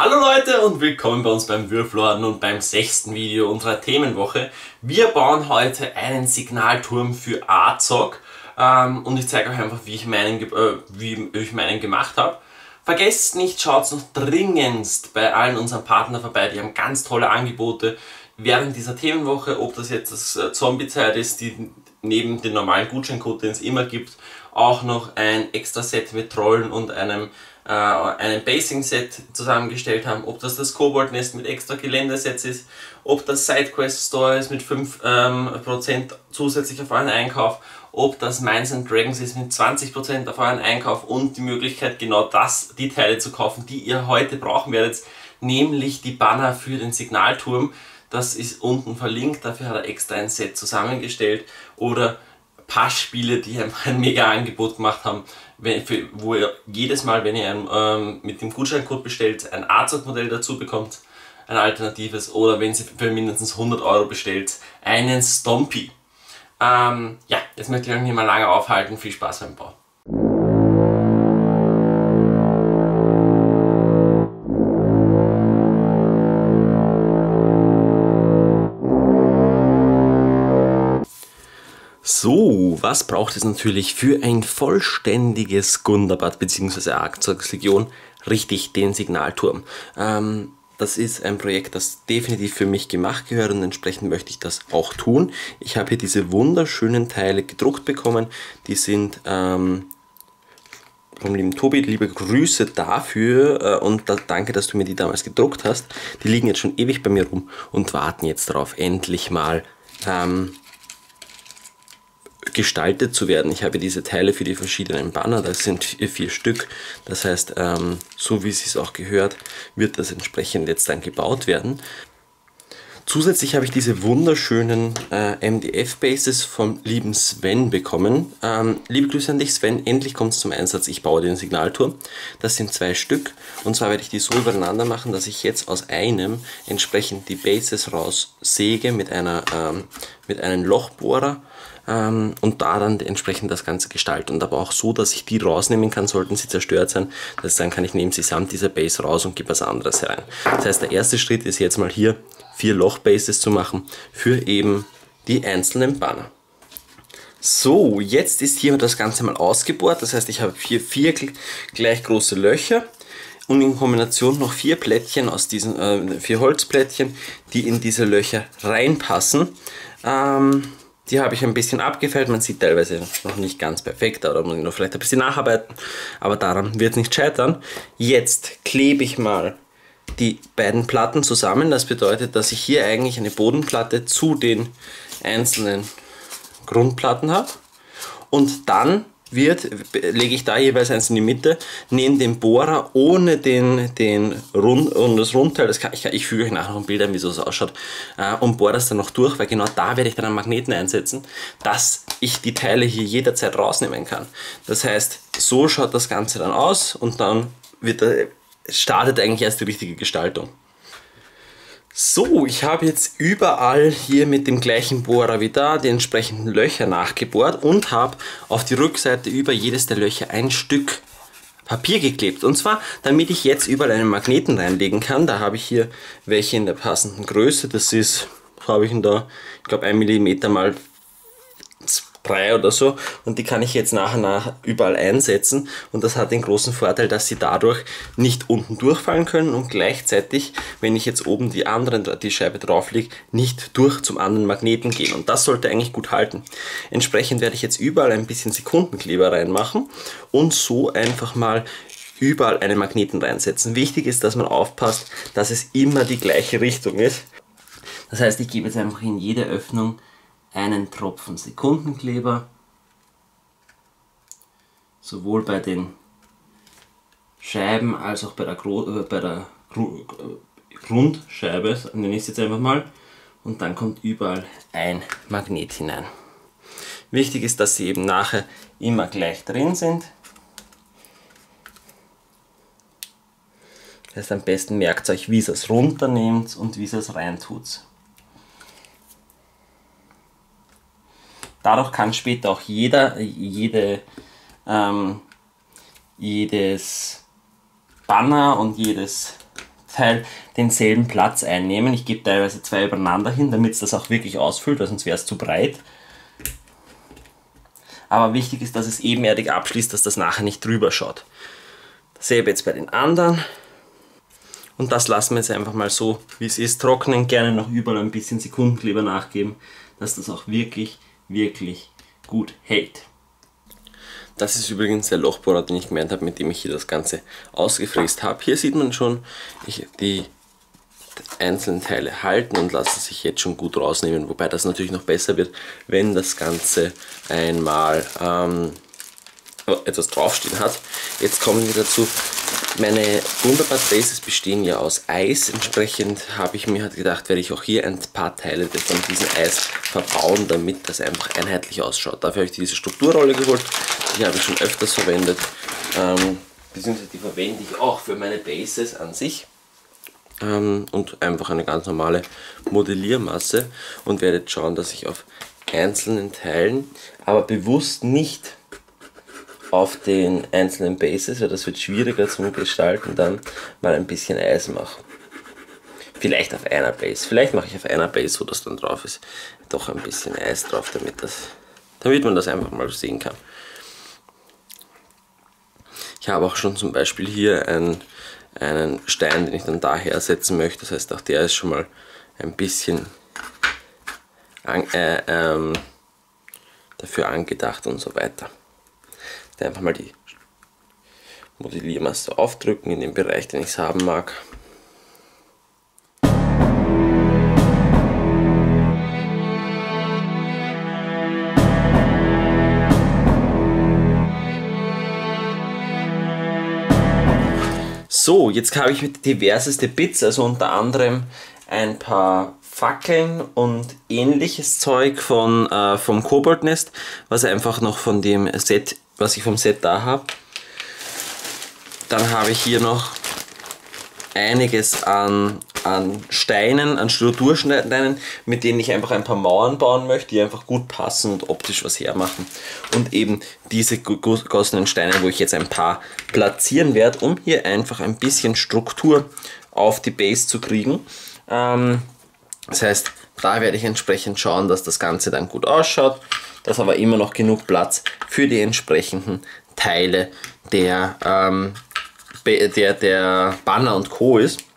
Hallo Leute und willkommen bei uns beim Würflorden und beim sechsten Video unserer Themenwoche. Wir bauen heute einen Signalturm für AZOG ähm, und ich zeige euch einfach, wie ich meinen, äh, wie ich meinen gemacht habe. Vergesst nicht, schaut noch dringendst bei allen unseren Partnern vorbei, die haben ganz tolle Angebote während dieser Themenwoche, ob das jetzt das äh, Zombie-Zeit ist, die neben dem normalen Gutscheincode, den es immer gibt, auch noch ein extra Set mit Trollen und einem äh, einen Basing-Set zusammengestellt haben, ob das das Kobold-Nest mit extra Geländesets ist, ob das Sidequest-Store ist mit 5% ähm, zusätzlich auf euren Einkauf, ob das Mines and Dragons ist mit 20% auf euren Einkauf und die Möglichkeit genau das, die Teile zu kaufen, die ihr heute brauchen werdet, nämlich die Banner für den Signalturm. Das ist unten verlinkt, dafür hat er extra ein Set zusammengestellt oder paar Spiele, die ein mega Angebot gemacht haben, wo ihr jedes Mal, wenn ihr ein, ähm, mit dem Gutscheincode bestellt, ein Azog-Modell dazu bekommt, ein alternatives, oder wenn ihr für mindestens 100 Euro bestellt, einen Stompy. Ähm, ja, jetzt möchte ich euch nicht mehr lange aufhalten. Viel Spaß beim Bau. So, was braucht es natürlich für ein vollständiges Gundabad bzw. Arkzeuglegion? Richtig, den Signalturm. Ähm, das ist ein Projekt, das definitiv für mich gemacht gehört und entsprechend möchte ich das auch tun. Ich habe hier diese wunderschönen Teile gedruckt bekommen. Die sind ähm, vom lieben Tobi, liebe Grüße dafür äh, und da, danke, dass du mir die damals gedruckt hast. Die liegen jetzt schon ewig bei mir rum und warten jetzt darauf, endlich mal ähm, gestaltet zu werden. Ich habe diese Teile für die verschiedenen Banner, das sind vier Stück. Das heißt, ähm, so wie es sich auch gehört, wird das entsprechend jetzt dann gebaut werden. Zusätzlich habe ich diese wunderschönen äh, MDF-Bases vom lieben Sven bekommen. Ähm, liebe Grüße an dich Sven, endlich kommt es zum Einsatz. Ich baue den Signalturm. Das sind zwei Stück und zwar werde ich die so übereinander machen, dass ich jetzt aus einem entsprechend die Bases raussäge mit, einer, ähm, mit einem Lochbohrer ähm, und da dann entsprechend das Ganze gestalten. Und aber auch so, dass ich die rausnehmen kann, sollten sie zerstört sein. Das dann kann ich nehmen sie samt dieser Base raus und gebe was anderes herein. Das heißt, der erste Schritt ist jetzt mal hier vier Lochbases zu machen für eben die einzelnen Banner. So, jetzt ist hier das Ganze mal ausgebohrt. Das heißt, ich habe hier vier gleich große Löcher und in Kombination noch vier Plättchen aus diesen äh, vier Holzplättchen, die in diese Löcher reinpassen. Ähm, die habe ich ein bisschen abgefällt. Man sieht teilweise noch nicht ganz perfekt, oder muss ich noch vielleicht ein bisschen nacharbeiten. Aber daran wird nicht scheitern. Jetzt klebe ich mal die beiden Platten zusammen. Das bedeutet, dass ich hier eigentlich eine Bodenplatte zu den einzelnen Grundplatten habe. Und dann wird, lege ich da jeweils eins in die Mitte, nehme den Bohrer ohne den, den Rund, und das Rundteil, das kann, ich, ich füge euch nachher noch ein Bild ein, wie so es ausschaut, äh, und bohre das dann noch durch, weil genau da werde ich dann einen Magneten einsetzen, dass ich die Teile hier jederzeit rausnehmen kann. Das heißt, so schaut das Ganze dann aus und dann wird, startet eigentlich erst die richtige Gestaltung. So, ich habe jetzt überall hier mit dem gleichen Bohrer wie da die entsprechenden Löcher nachgebohrt und habe auf die Rückseite über jedes der Löcher ein Stück Papier geklebt. Und zwar, damit ich jetzt überall einen Magneten reinlegen kann. Da habe ich hier welche in der passenden Größe. Das ist, habe ich da, ich glaube 1 mm mal Brei oder so und die kann ich jetzt nach und nach überall einsetzen und das hat den großen Vorteil, dass sie dadurch nicht unten durchfallen können und gleichzeitig, wenn ich jetzt oben die anderen, die Scheibe drauf liegt, nicht durch zum anderen Magneten gehen und das sollte eigentlich gut halten. Entsprechend werde ich jetzt überall ein bisschen Sekundenkleber reinmachen und so einfach mal überall einen Magneten reinsetzen. Wichtig ist, dass man aufpasst, dass es immer die gleiche Richtung ist. Das heißt, ich gebe jetzt einfach in jede Öffnung einen Tropfen Sekundenkleber, sowohl bei den Scheiben als auch bei der, Gro äh, bei der Gru äh, Grundscheibe, nenne ich es jetzt einfach mal, und dann kommt überall ein Magnet hinein. Wichtig ist, dass sie eben nachher immer gleich drin sind. Das heißt, am besten merkt euch, wie ihr es runternehmt und wie ihr es reintut. Dadurch kann später auch jeder, jede, ähm, jedes Banner und jedes Teil denselben Platz einnehmen. Ich gebe teilweise zwei übereinander hin, damit es das auch wirklich ausfüllt, weil sonst wäre es zu breit. Aber wichtig ist, dass es ebenerdig abschließt, dass das nachher nicht drüber schaut. Dasselbe jetzt bei den anderen. Und das lassen wir jetzt einfach mal so, wie es ist. Trocknen, gerne noch überall ein bisschen Sekundenkleber nachgeben, dass das auch wirklich, wirklich gut hält. Das ist übrigens der Lochbohrer, den ich gemeint habe, mit dem ich hier das Ganze ausgefräst habe. Hier sieht man schon, ich, die einzelnen Teile halten und lassen sich jetzt schon gut rausnehmen, wobei das natürlich noch besser wird, wenn das Ganze einmal ähm, etwas draufstehen hat. Jetzt kommen wir dazu, meine Wunderbad Bases bestehen ja aus Eis, entsprechend habe ich mir halt gedacht, werde ich auch hier ein paar Teile von diesem Eis verbauen, damit das einfach einheitlich ausschaut. Dafür habe ich diese Strukturrolle geholt, die habe ich schon öfters verwendet, ähm, beziehungsweise die verwende ich auch für meine Bases an sich. Ähm, und einfach eine ganz normale Modelliermasse und werde jetzt schauen, dass ich auf einzelnen Teilen, aber bewusst nicht auf den einzelnen Bases, weil das wird schwieriger zum Gestalten, dann mal ein bisschen Eis mache. Vielleicht auf einer Base. Vielleicht mache ich auf einer Base, wo das dann drauf ist, doch ein bisschen Eis drauf, damit, das, damit man das einfach mal sehen kann. Ich habe auch schon zum Beispiel hier ein, einen Stein, den ich dann daher setzen möchte. Das heißt, auch der ist schon mal ein bisschen an, äh, ähm, dafür angedacht und so weiter einfach mal die Modelliermasse aufdrücken in den Bereich, den ich es haben mag. So, jetzt habe ich mit diverseste Bits, also unter anderem ein paar Fackeln und ähnliches Zeug von, äh, vom Koboldnest, was einfach noch von dem Set was ich vom Set da habe. Dann habe ich hier noch einiges an, an Steinen, an Struktursteinen, mit denen ich einfach ein paar Mauern bauen möchte, die einfach gut passen und optisch was hermachen. Und eben diese gegossenen Steine, wo ich jetzt ein paar platzieren werde, um hier einfach ein bisschen Struktur auf die Base zu kriegen. Ähm, das heißt, da werde ich entsprechend schauen, dass das Ganze dann gut ausschaut dass aber immer noch genug Platz für die entsprechenden Teile der, ähm, der, der Banner und Co. ist.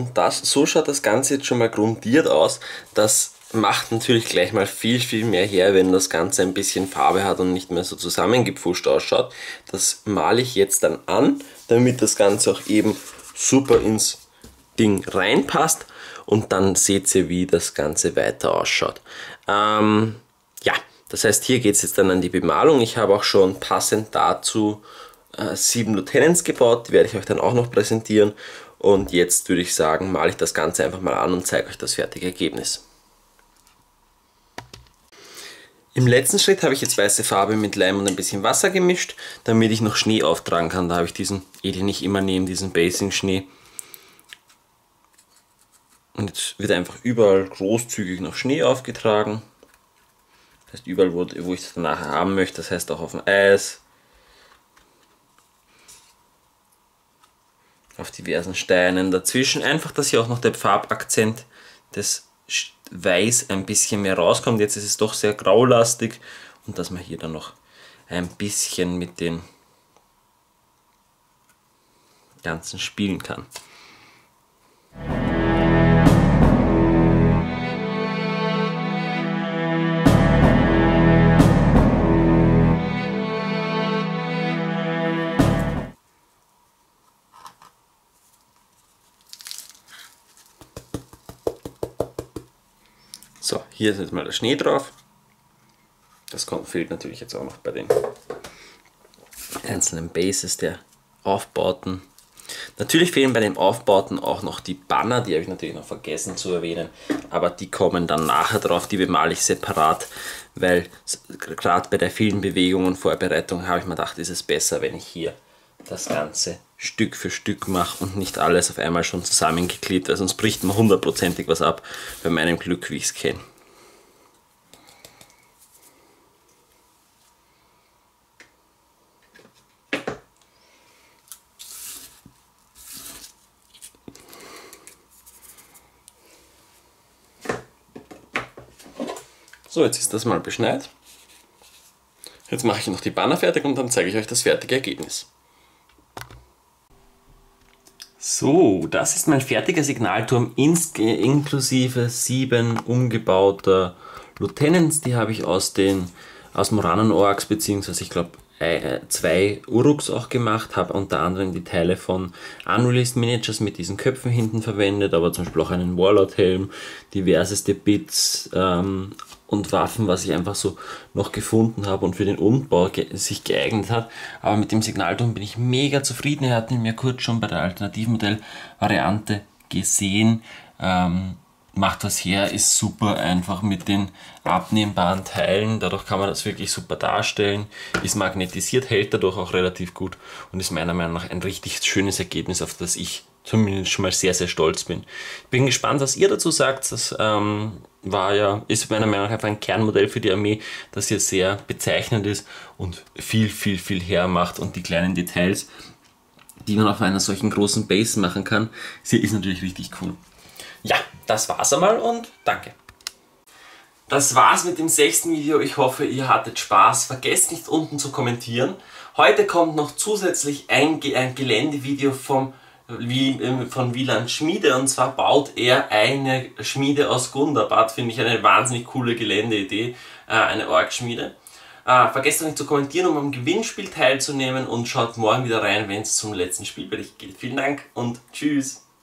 Und das, so schaut das Ganze jetzt schon mal grundiert aus. Das macht natürlich gleich mal viel, viel mehr her, wenn das Ganze ein bisschen Farbe hat und nicht mehr so zusammengepfuscht ausschaut. Das male ich jetzt dann an, damit das Ganze auch eben super ins Ding reinpasst und dann seht ihr, wie das Ganze weiter ausschaut. Ähm, ja, das heißt, hier geht es jetzt dann an die Bemalung. Ich habe auch schon passend dazu äh, sieben Lieutenants gebaut, die werde ich euch dann auch noch präsentieren. Und jetzt würde ich sagen, male ich das Ganze einfach mal an und zeige euch das fertige Ergebnis. Im letzten Schritt habe ich jetzt weiße Farbe mit Leim und ein bisschen Wasser gemischt, damit ich noch Schnee auftragen kann. Da habe ich diesen, eh den ich immer nehme, diesen Basing Schnee. Und jetzt wird einfach überall großzügig noch Schnee aufgetragen. Das heißt überall, wo, wo ich es dann nachher haben möchte, das heißt auch auf dem Eis, auf diversen Steinen dazwischen. Einfach, dass hier auch noch der Farbakzent des Weiß ein bisschen mehr rauskommt. Jetzt ist es doch sehr graulastig und dass man hier dann noch ein bisschen mit den Ganzen spielen kann. So, hier ist jetzt mal der Schnee drauf. Das kommt, fehlt natürlich jetzt auch noch bei den einzelnen Bases der Aufbauten. Natürlich fehlen bei den Aufbauten auch noch die Banner, die habe ich natürlich noch vergessen zu erwähnen, aber die kommen dann nachher drauf, die bemale ich separat, weil gerade bei der vielen Bewegung und Vorbereitung habe ich mir gedacht, ist es besser, wenn ich hier das Ganze Stück für Stück mache und nicht alles auf einmal schon zusammengeklebt, weil sonst bricht man hundertprozentig was ab, bei meinem Glück, wie ich es kenne. So, jetzt ist das mal beschneit. Jetzt mache ich noch die Banner fertig und dann zeige ich euch das fertige Ergebnis. So, das ist mein fertiger Signalturm inklusive sieben umgebauter Lieutenants. Die habe ich aus den aus Moranen Orks beziehungsweise ich glaube äh, zwei Uruks auch gemacht, habe unter anderem die Teile von Unreleased Miniatures mit diesen Köpfen hinten verwendet, aber zum Beispiel auch einen Warlord-Helm, diverseste Bits, ähm, und Waffen, was ich einfach so noch gefunden habe und für den Umbau ge sich geeignet hat. Aber mit dem Signalton bin ich mega zufrieden. Er hat ihn mir kurz schon bei der Alternativmodell-Variante gesehen. Ähm, macht was her, ist super einfach mit den abnehmbaren Teilen. Dadurch kann man das wirklich super darstellen. Ist magnetisiert, hält dadurch auch relativ gut und ist meiner Meinung nach ein richtig schönes Ergebnis, auf das ich zumindest schon mal sehr, sehr stolz bin. Bin gespannt, was ihr dazu sagt. Das ähm, war ja, ist meiner Meinung nach einfach ein Kernmodell für die Armee, das hier sehr bezeichnend ist und viel, viel, viel hermacht und die kleinen Details, die man auf einer solchen großen Base machen kann, sie ist natürlich richtig cool. Ja, das war's einmal und danke. Das war's mit dem sechsten Video. Ich hoffe, ihr hattet Spaß. Vergesst nicht unten zu kommentieren. Heute kommt noch zusätzlich ein, ein Geländevideo vom ähm, von Wieland Schmiede und zwar baut er eine Schmiede aus Gundabad, finde ich eine wahnsinnig coole Geländeidee, äh, eine Org-Schmiede. Äh, vergesst nicht zu kommentieren, um am Gewinnspiel teilzunehmen und schaut morgen wieder rein, wenn es zum letzten Spielbericht geht. Vielen Dank und tschüss!